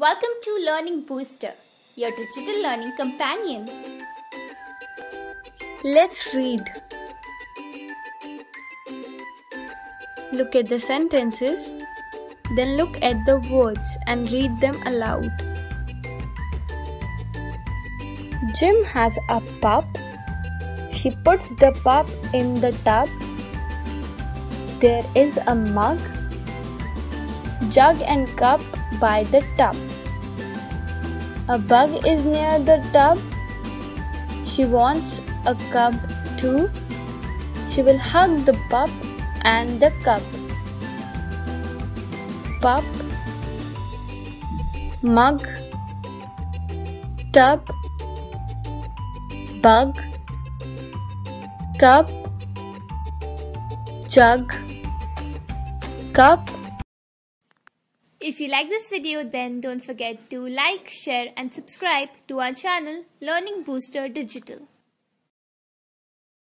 Welcome to Learning Booster, your digital learning companion. Let's read. Look at the sentences, then look at the words and read them aloud. Jim has a pup. She puts the pup in the tub. There is a mug, jug, and cup by the tub. A bug is near the tub. She wants a cub too. She will hug the pup and the cup. Pup, mug, tub, bug, cup, jug, cup. If you like this video then don't forget to like, share and subscribe to our channel Learning Booster Digital.